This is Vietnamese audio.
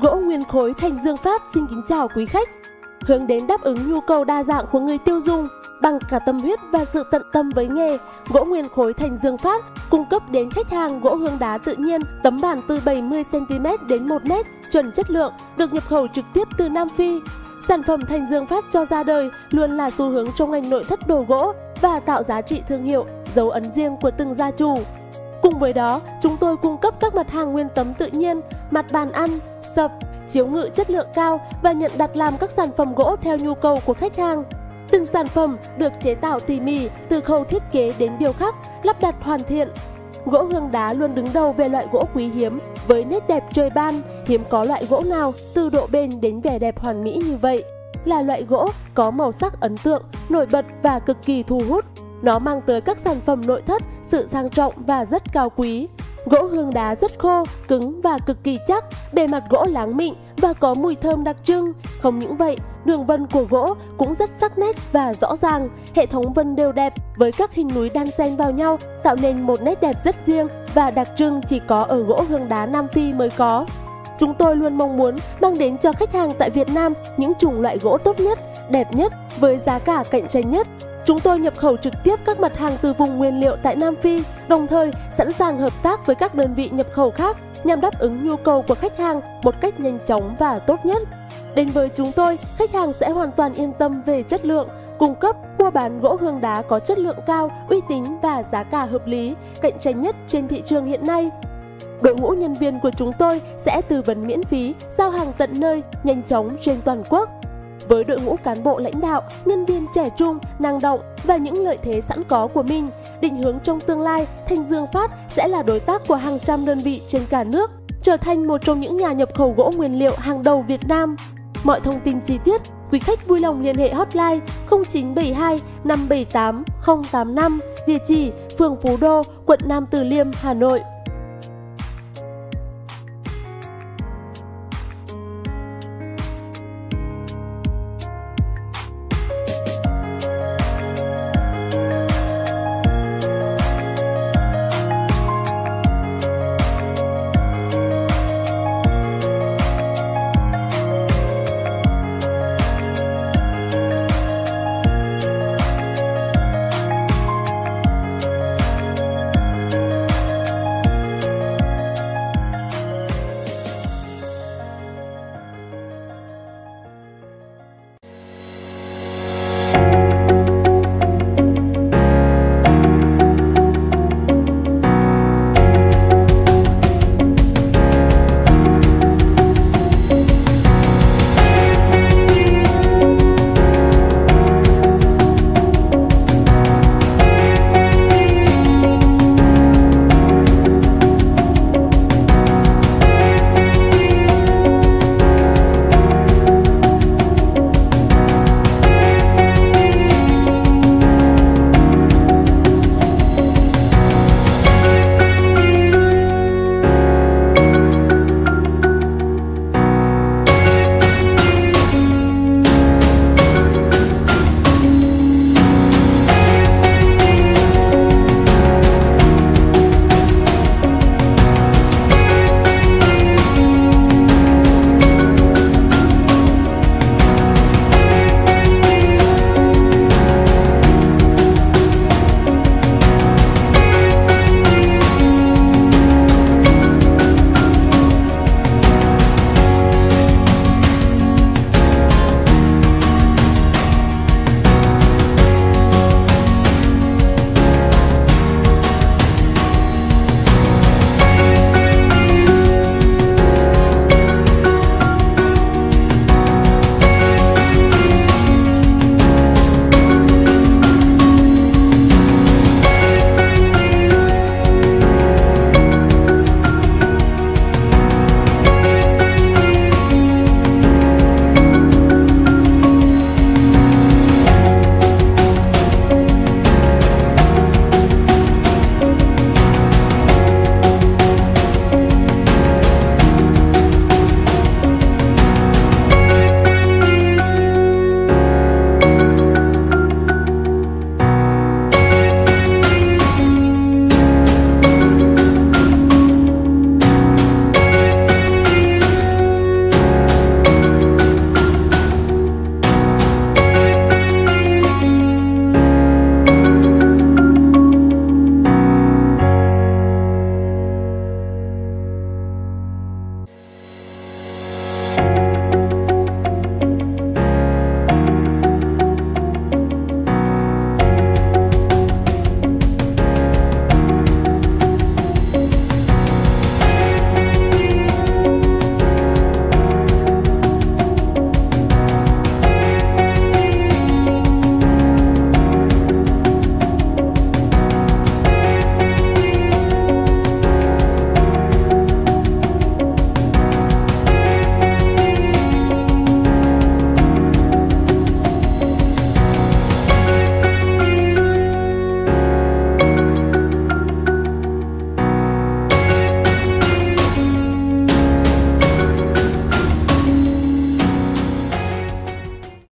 Gỗ nguyên khối Thành Dương Phát xin kính chào quý khách. Hướng đến đáp ứng nhu cầu đa dạng của người tiêu dùng bằng cả tâm huyết và sự tận tâm với nghề, gỗ nguyên khối Thành Dương Phát cung cấp đến khách hàng gỗ hương đá tự nhiên tấm bản từ 70 cm đến 1 m, chuẩn chất lượng, được nhập khẩu trực tiếp từ Nam Phi. Sản phẩm Thành Dương Phát cho ra đời luôn là xu hướng trong ngành nội thất đồ gỗ và tạo giá trị thương hiệu, dấu ấn riêng của từng gia chủ. Cùng với đó, chúng tôi cung cấp các mặt hàng nguyên tấm tự nhiên, mặt bàn ăn, sập, chiếu ngự chất lượng cao và nhận đặt làm các sản phẩm gỗ theo nhu cầu của khách hàng. Từng sản phẩm được chế tạo tỉ mỉ từ khâu thiết kế đến điều khắc, lắp đặt hoàn thiện. Gỗ hương đá luôn đứng đầu về loại gỗ quý hiếm với nét đẹp trời ban, hiếm có loại gỗ nào từ độ bền đến vẻ đẹp hoàn mỹ như vậy. Là loại gỗ có màu sắc ấn tượng, nổi bật và cực kỳ thu hút. Nó mang tới các sản phẩm nội thất, sự sang trọng và rất cao quý. Gỗ hương đá rất khô, cứng và cực kỳ chắc, bề mặt gỗ láng mịn và có mùi thơm đặc trưng. Không những vậy, đường vân của gỗ cũng rất sắc nét và rõ ràng, hệ thống vân đều đẹp với các hình núi đan xen vào nhau tạo nên một nét đẹp rất riêng và đặc trưng chỉ có ở gỗ hương đá Nam Phi mới có. Chúng tôi luôn mong muốn mang đến cho khách hàng tại Việt Nam những chủng loại gỗ tốt nhất, đẹp nhất với giá cả cạnh tranh nhất Chúng tôi nhập khẩu trực tiếp các mặt hàng từ vùng nguyên liệu tại Nam Phi, đồng thời sẵn sàng hợp tác với các đơn vị nhập khẩu khác nhằm đáp ứng nhu cầu của khách hàng một cách nhanh chóng và tốt nhất. Đến với chúng tôi, khách hàng sẽ hoàn toàn yên tâm về chất lượng, cung cấp, mua bán gỗ hương đá có chất lượng cao, uy tín và giá cả hợp lý, cạnh tranh nhất trên thị trường hiện nay. Đội ngũ nhân viên của chúng tôi sẽ tư vấn miễn phí, giao hàng tận nơi, nhanh chóng trên toàn quốc với đội ngũ cán bộ lãnh đạo, nhân viên trẻ trung, năng động và những lợi thế sẵn có của mình, định hướng trong tương lai, Thanh Dương Phát sẽ là đối tác của hàng trăm đơn vị trên cả nước, trở thành một trong những nhà nhập khẩu gỗ nguyên liệu hàng đầu Việt Nam. Mọi thông tin chi tiết, quý khách vui lòng liên hệ hotline 0972 578 085, địa chỉ phường Phú Đô, quận Nam Từ Liêm, Hà Nội.